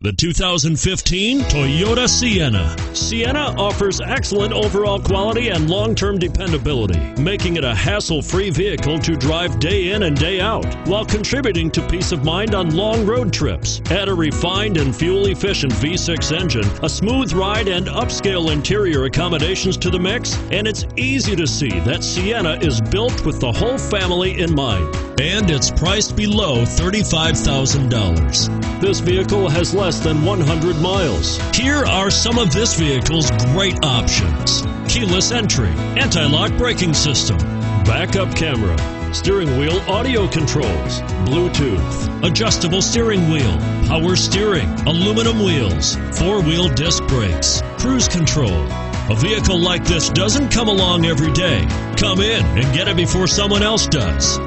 The 2015 Toyota Sienna. Sienna offers excellent overall quality and long term dependability, making it a hassle free vehicle to drive day in and day out, while contributing to peace of mind on long road trips. Add a refined and fuel efficient V6 engine, a smooth ride, and upscale interior accommodations to the mix, and it's easy to see that Sienna is built with the whole family in mind. And it's priced below $35,000. This vehicle has less than 100 miles. Here are some of this vehicle's great options keyless entry, anti lock braking system, backup camera, steering wheel audio controls, Bluetooth, adjustable steering wheel, power steering, aluminum wheels, four wheel disc brakes, cruise control. A vehicle like this doesn't come along every day. Come in and get it before someone else does.